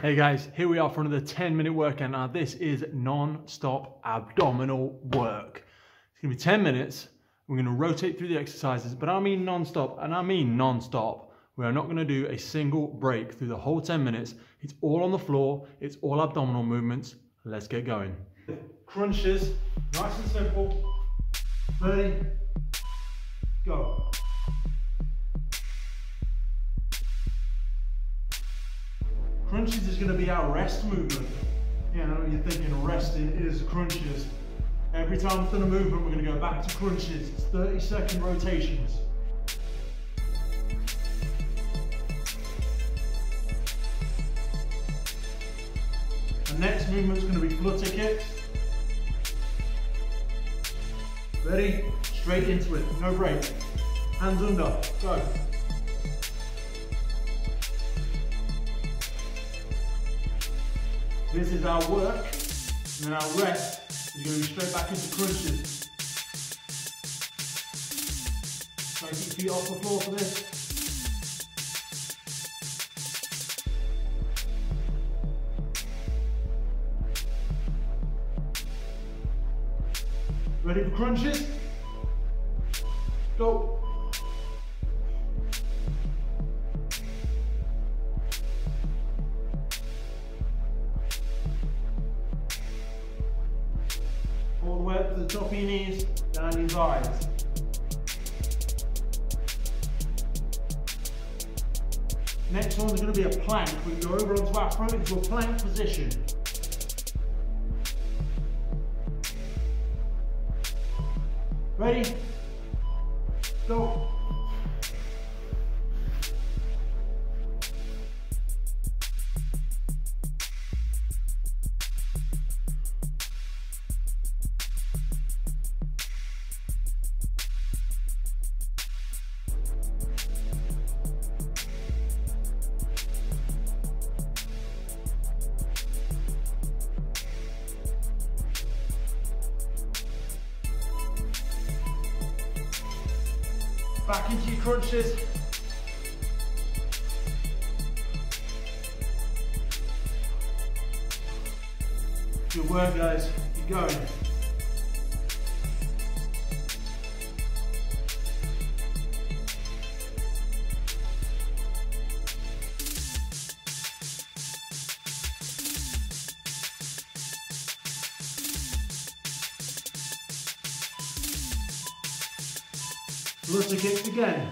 Hey guys, here we are for another 10 minute workout. Uh, now this is non-stop abdominal work. It's gonna be 10 minutes. We're gonna rotate through the exercises, but I mean non-stop, and I mean non-stop. We are not gonna do a single break through the whole 10 minutes. It's all on the floor, it's all abdominal movements. Let's get going. Crunches, nice and simple. Ready, go. Crunches is going to be our rest movement. You know, you're thinking resting, is crunches. Every time within a movement, we're going to go back to crunches. It's 30 second rotations. The next movement's going to be flutter kicks. Ready? Straight into it, no break. Hands under, go. This is our work, and then our rest is going to be straight back into crunches. Try and keep feet off the floor for this. Ready for crunches? Go. Knees, down your thighs. Next one's going to be a plank. We go over onto our front into a plank position. Ready? Go. Back into your crunches. Good work guys, keep going. Flutter kicks again.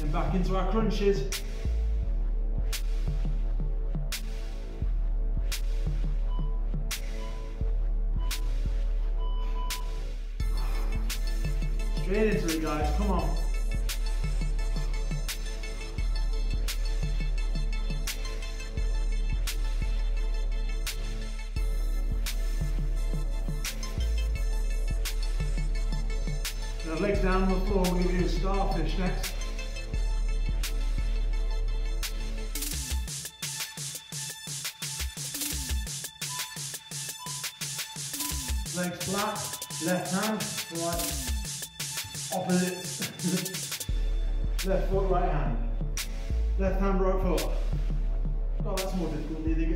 And back into our crunches. Straight into it, guys. Come on. Now legs down on the floor. We're to do a starfish next. Legs flat, left hand, right opposite left foot, right hand. Left hand, right foot. Oh, that's more difficult, do you think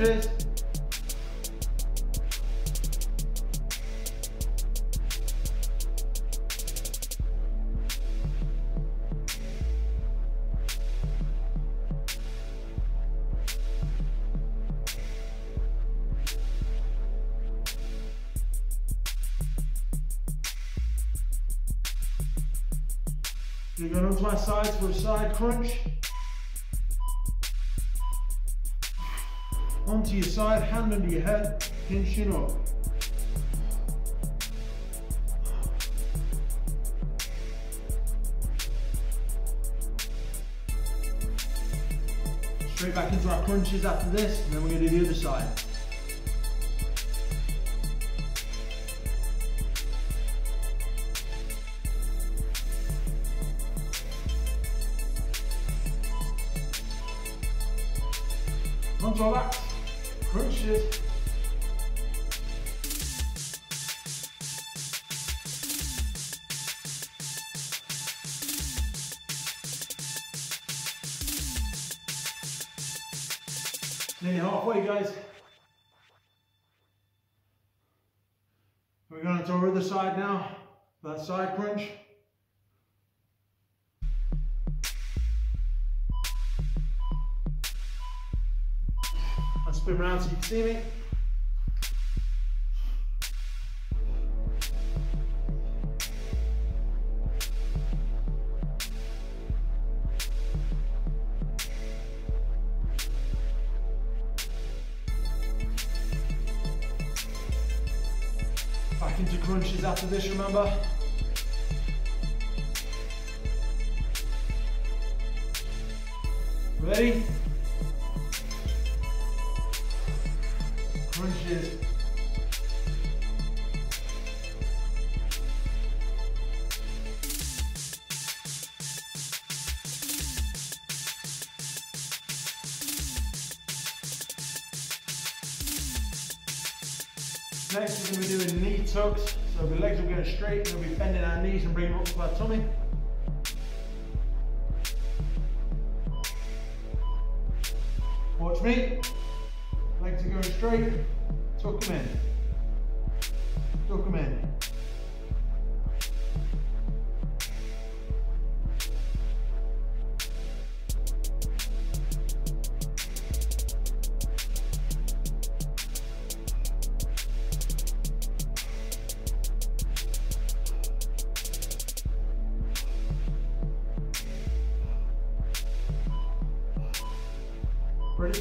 it You're gonna move my sides for a side crunch. Onto your side, hand under your head, pinch it up. Straight back into our crunches after this, and then we're gonna do the other side. Our backs, crunches. Nearly halfway, guys. We're going to our other side now. That side crunch. I'll around so you can see me. Back into crunches after this, remember? Ready? Next we're going to be doing knee tucks. So the legs are going straight, we'll be bending our knees and bringing them up to our tummy. Watch me. Legs are going straight. Tuck them in. Tuck them in.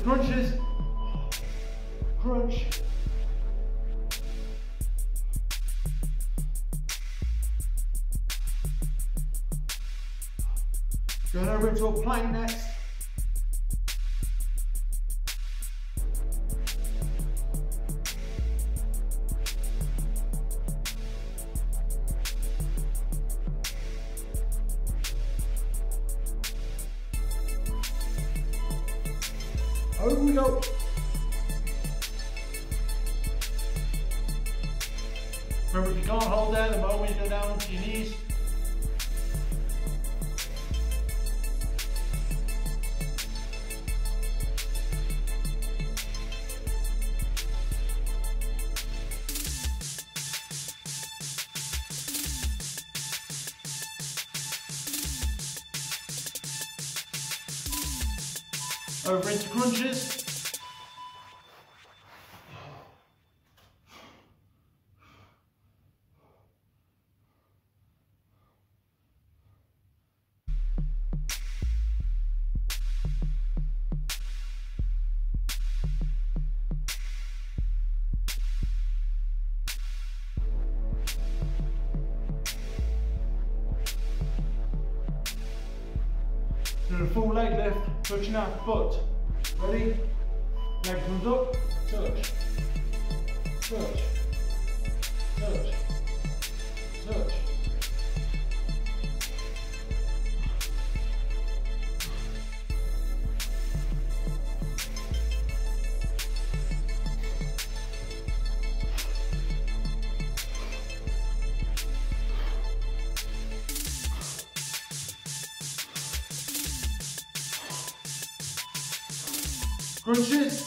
Crunches. Crunch. Going over into a plank next. Over we go. Remember, if you can't hold there, the moment you go down onto your knees. Over into crunches. Touching our foot. Ready? Leg comes up, touch, touch, touch. Crunches.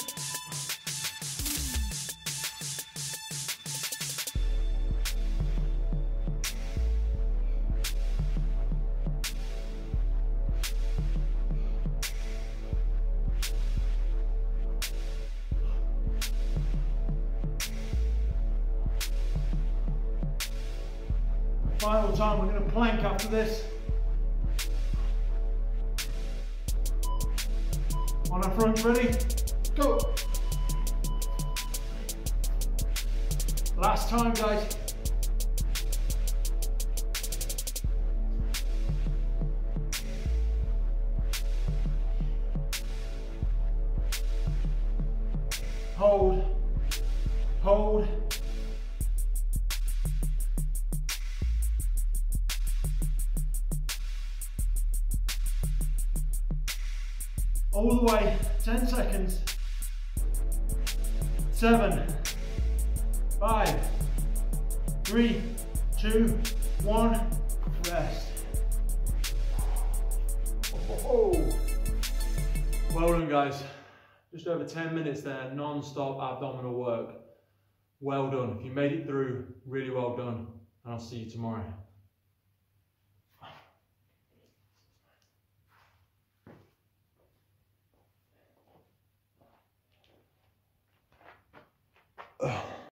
Final time, we're going to plank after this. On our front, ready? Go. Last time, guys. All the way, 10 seconds. Seven, five, three, two, one, rest. Oh. Well done guys. Just over 10 minutes there, non-stop abdominal work. Well done. If you made it through, really well done. And I'll see you tomorrow. Ugh.